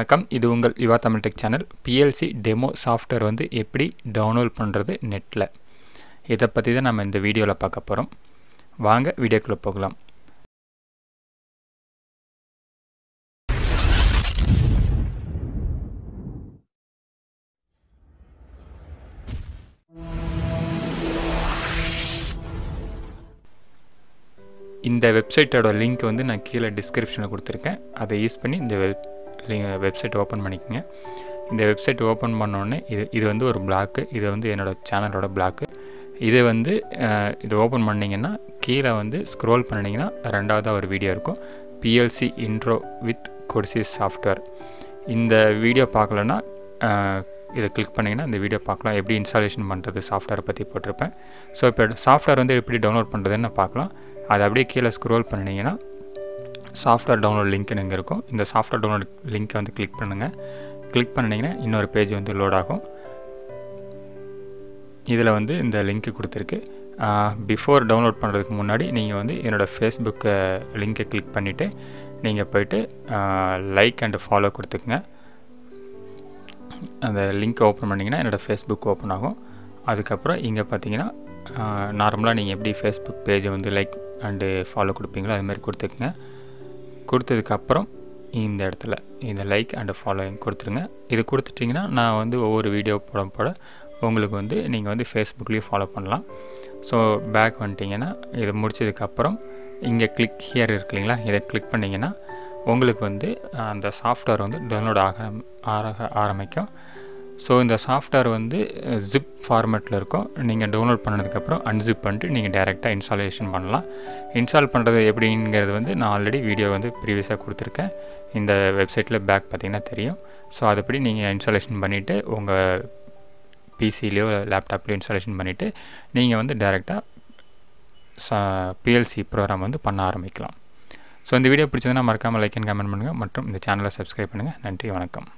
வணக்கம். இது உங்கள் Yuva Tamil tech channel. PLC demo software வந்து எப்படி டவுன்லோட் பண்ணுறது நெட்டில் இதை பற்றி தான் நம்ம இந்த வீடியோவில் பார்க்க போகிறோம் வாங்க வீடியோக்குள்ளே போகலாம். இந்த வெப்சைட்டோட லிங்க் வந்து நான் கீழே டிஸ்கிரிப்ஷனில் கொடுத்துருக்கேன். அதை யூஸ் பண்ணி இந்த வெப் வெப்சைட் ஓப்பன் பண்ணிக்கோங்க. இந்த வெப்சைட் ஓப்பன் பண்ணோடனே இது இது வந்து ஒரு பிளாக்கு இது வந்து என்னோடய சேனலோட பிளாக்கு இது வந்து இது ஓப்பன் பண்ணிங்கன்னா கீழே வந்து ஸ்க்ரோல் பண்ணிங்கன்னா ரெண்டாவதாக ஒரு வீடியோ இருக்கும். PLC intro with Codesys software இந்த வீடியோ பார்க்கலன்னா இதை கிளிக் பண்ணிங்கன்னா இந்த வீடியோ பார்க்கலாம். எப்படி இன்ஸ்டாலேஷன் பண்ணுறது சாஃப்ட்வேர் பற்றி போட்டிருப்பேன். ஸோ இப்போ சாஃப்ட்வேர் வந்து எப்படி டவுன்லோட் பண்ணுறதுன்னு பார்க்கலாம். அதை அப்படியே கீழே ஸ்க்ரோல் பண்ணிங்கன்னா சாஃப்ட்வேர் டவுன்லோட் லிங்க்னு இங்கே இருக்கும். இந்த சாஃப்ட்வேர் டவுன்லோட் லிங்க்கை வந்து கிளிக் பண்ணுங்கள் கிளிக் பண்ணிங்கன்னா இன்னொரு பேஜ் வந்து லோட் ஆகும். இதில் வந்து இந்த லிங்க்கு கொடுத்துருக்கு. பிஃபோர் டவுன்லோட் பண்ணுறதுக்கு முன்னாடி நீங்கள் வந்து என்னோடய ஃபேஸ்புக்கு லிங்க்கை கிளிக் பண்ணிவிட்டு நீங்கள் போய்ட்டு லைக் அண்டு ஃபாலோ கொடுத்துக்குங்க. அந்த லிங்க் ஓப்பன் பண்ணிங்கன்னா என்னோடய ஃபேஸ்புக் ஓப்பன் ஆகும். அதுக்கப்புறம் இங்கே பார்த்தீங்கன்னா நார்மலாக நீங்கள் எப்படி ஃபேஸ்புக் பேஜை வந்து லைக் அண்டு ஃபாலோ கொடுப்பீங்களோ அதுமாதிரி கொடுத்துக்குங்க. கொடுத்ததுக்கப்புறம் இந்த இடத்துல இந்த லைக் அண்டு ஃபாலோயிங் கொடுத்துருங்க. இது கொடுத்துட்டிங்கன்னா நான் வந்து ஒவ்வொரு வீடியோ போட போட உங்களுக்கு வந்து நீங்கள் வந்து ஃபேஸ்புக்லேயும் ஃபாலோ பண்ணலாம். ஸோ பேக் வந்துட்டிங்கன்னா இது முடிச்சதுக்கப்புறம் இங்கே கிளிக் ஹியர் இருக்கு இல்லைங்களா? இதை கிளிக் பண்ணிங்கன்னா உங்களுக்கு வந்து அந்த சாஃப்ட்வேர் வந்து டவுன்லோட் ஆக ஆர ஆரம்பிக்கும். ஸோ இந்த சாஃப்ட்வேர் வந்து ஜிப் ஃபார்மேட்டில் இருக்கும். நீங்கள் டவுன்லோட் பண்ணதுக்கப்புறம் அன்ஜிப் பண்ணிட்டு நீங்கள் டேரெக்டாக இன்ஸ்டாலேஷன் பண்ணலாம். இன்ஸ்டால் பண்ணுறது எப்படிங்கிறது வந்து நான் ஆல்ரெடி வீடியோ வந்து ப்ரீவியஸாக கொடுத்துருக்கேன். இந்த வெப்சைட்டில் பேக் பார்த்திங்கன்னா தெரியும். ஸோ அதுபடி நீங்கள் இன்ஸ்டாலேஷன் பண்ணிவிட்டு உங்கள் பிசிலேயோ லேப்டாப்லேயோ இன்ஸ்டாலேஷன் பண்ணிவிட்டு நீங்கள் வந்து டேரெக்டாக ச பிஎல்சி ப்ரோக்ராம் வந்து பண்ண ஆரம்பிக்கலாம். ஸோ இந்த வீடியோ பிடிச்சதுன்னா மறக்காமல் லைக் அண்ட் கமெண்ட் பண்ணுங்கள் மற்றும் இந்த சேனலை சப்ஸ்கிரைப் பண்ணுங்கள் நன்றி வணக்கம்.